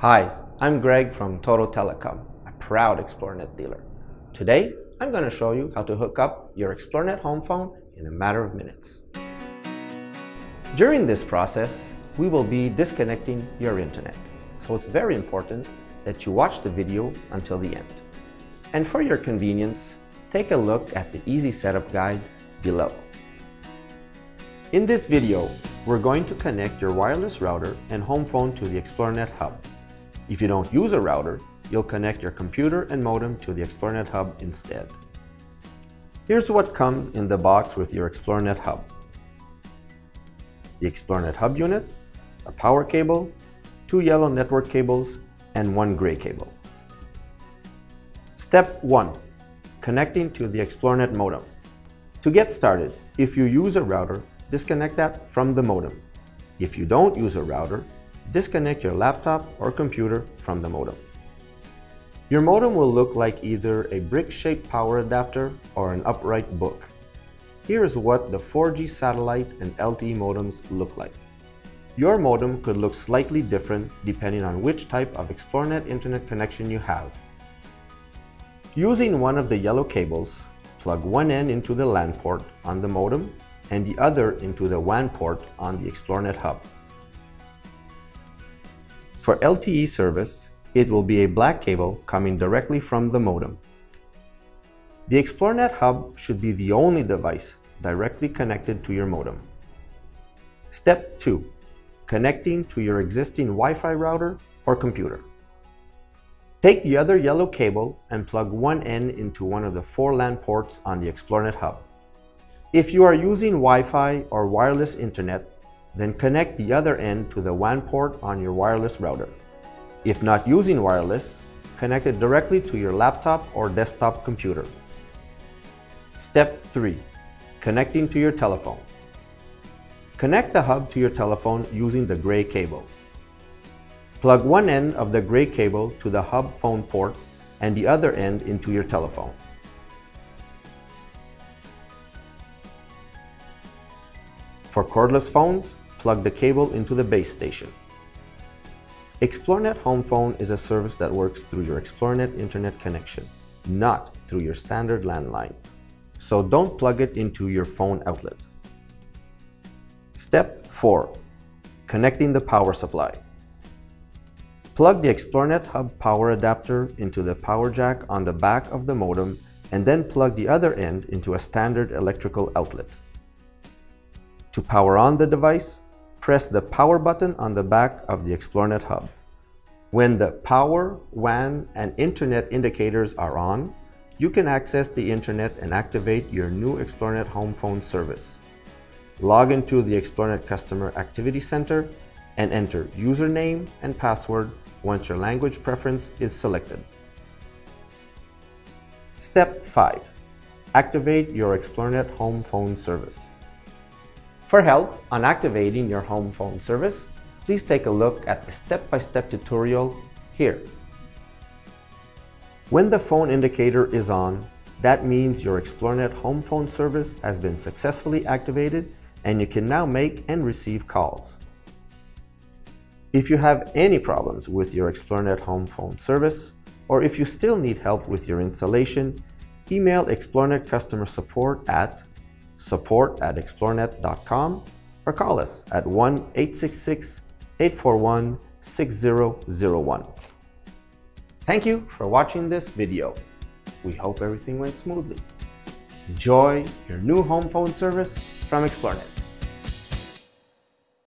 Hi, I'm Greg from Toto Telecom, a proud XplorNet dealer. Today, I'm going to show you how to hook up your XplorNet home phone in a matter of minutes. During this process, we will be disconnecting your internet, so it's very important that you watch the video until the end. And for your convenience, take a look at the easy setup guide below. In this video, we're going to connect your wireless router and home phone to the XplorNet hub. If you don't use a router, you'll connect your computer and modem to the XplorNet Hub instead. Here's what comes in the box with your XplorNet Hub. The XplorNet Hub unit, a power cable, two yellow network cables, and one gray cable. Step 1. Connecting to the XplorNet modem. To get started, if you use a router, disconnect that from the modem. If you don't use a router, disconnect your laptop or computer from the modem. Your modem will look like either a brick-shaped power adapter or an upright book. Here is what the 4G satellite and LTE modems look like. Your modem could look slightly different depending on which type of XplorNet internet connection you have. Using one of the yellow cables, plug one end into the LAN port on the modem and the other into the WAN port on the XplorNet hub. For LTE service, it will be a black cable coming directly from the modem. The XplorNet hub should be the only device directly connected to your modem. Step 2. Connecting to your existing Wi-Fi router or computer. Take the other yellow cable and plug one end into one of the four LAN ports on the XplorNet hub. If you are using Wi-Fi or wireless internet, then connect the other end to the WAN port on your wireless router. If not using wireless, connect it directly to your laptop or desktop computer. Step 3. Connecting to your telephone. Connect the hub to your telephone using the gray cable. Plug one end of the gray cable to the hub phone port and the other end into your telephone. For cordless phones, plug the cable into the base station. XplorNet Home Phone is a service that works through your XplorNet internet connection, not through your standard landline. So don't plug it into your phone outlet. Step 4. Connecting the power supply. Plug the XplorNet Hub power adapter into the power jack on the back of the modem and then plug the other end into a standard electrical outlet. To power on the device, press the power button on the back of the XplorNet hub. When the power, WAN, and internet indicators are on, you can access the internet and activate your new XplorNet home phone service. Log into the XplorNet Customer Activity Center and enter username and password once your language preference is selected. Step 5. Activate your XplorNet home phone service. For help on activating your home phone service, please take a look at the step-by-step -step tutorial here. When the phone indicator is on, that means your XplorNet home phone service has been successfully activated and you can now make and receive calls. If you have any problems with your XplorNet home phone service, or if you still need help with your installation, email XplorNet customer support at support at xplornet.com, or call us at 1 866 841 6001. Thank you for watching this video. We hope everything went smoothly. Enjoy your new home phone service from XplorNet.